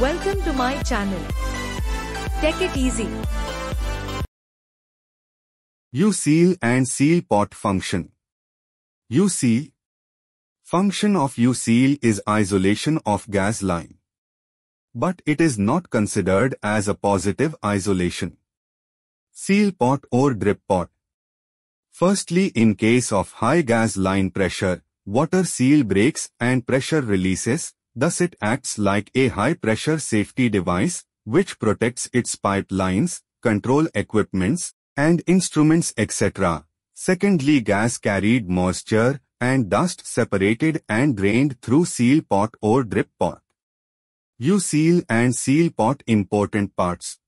Welcome to my channel. Tech It Eze. U-seal and seal pot function. U-seal. Function of U-seal is isolation of gas line. But it is not considered as a positive isolation. Seal pot or drip pot. Firstly, in case of high gas line pressure, water seal breaks and pressure releases, thus it acts like a high-pressure safety device, which protects its pipelines, control equipments, and instruments etc. Secondly, gas carried moisture and dust separated and drained through seal pot or drip pot. U-seal and seal pot important parts.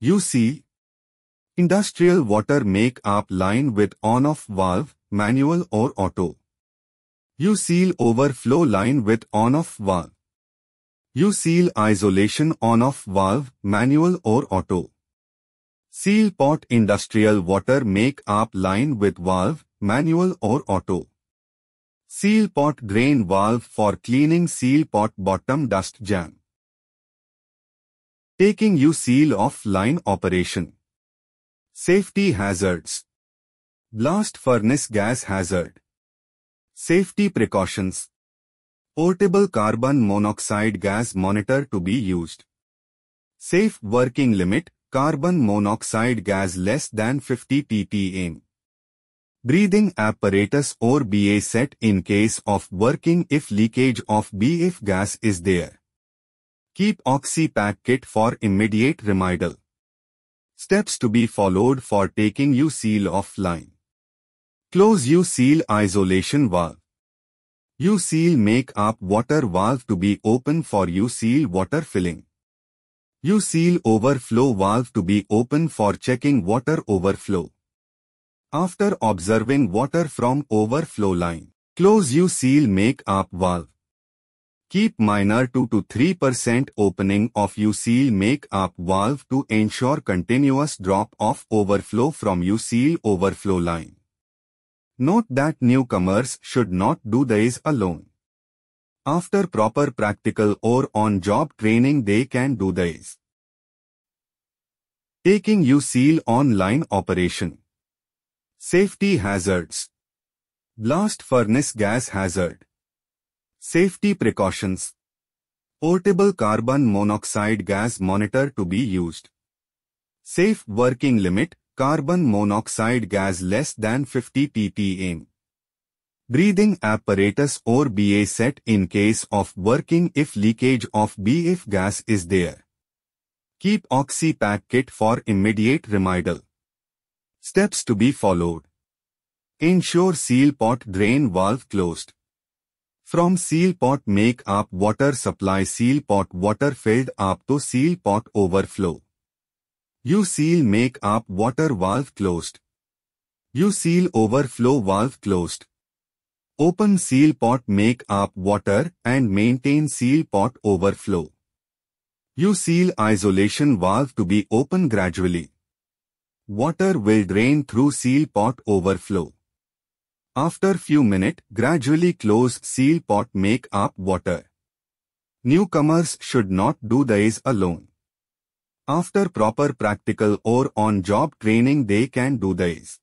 U-seal Industrial water make up line with on-off valve, manual or auto. U-seal overflow line with on-off valve. U-seal isolation on-off valve, manual or auto. Seal pot industrial water make up line with valve, manual or auto. Seal pot drain valve for cleaning seal pot bottom dust jam. Taking U-seal off line operation. Safety hazards. Blast furnace gas hazard. Safety precautions. Portable carbon monoxide gas monitor to be used. Safe working limit, carbon monoxide gas less than 50 ppm. Breathing apparatus or BA set in case of working if leakage of BF gas is there. Keep oxy pack kit for immediate remedial. Steps to be followed for taking U-seal offline. Close U-seal isolation valve. U-seal make up water valve to be open for U-seal water filling. U-seal overflow valve to be open for checking water overflow. After observing water from overflow line, close U-seal make up valve. Keep minor 2 to 3% opening of U-seal make up valve to ensure continuous drop of overflow from U-seal overflow line. Note that newcomers should not do this alone. After proper practical or on-job training they can do this. Taking U-seal online operation. Safety hazards. Blast furnace gas hazard. Safety precautions. Portable carbon monoxide gas monitor to be used. Safe working limit carbon monoxide gas less than 50 ppm. Breathing apparatus or BA set in case of working if leakage of BF gas is there. Keep oxy pack kit for immediate remedial. Steps to be followed. Ensure seal pot drain valve closed. From seal pot make up water supply seal pot water filled up to seal pot overflow. U-seal make up water valve closed. U-seal overflow valve closed. Open seal pot make up water and maintain seal pot overflow. U-seal isolation valve to be open gradually. Water will drain through seal pot overflow. After few minutes, gradually close seal pot make up water. Newcomers should not do this alone. After proper practical or on-job training they can do this.